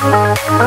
Thank.